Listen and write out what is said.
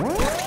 What?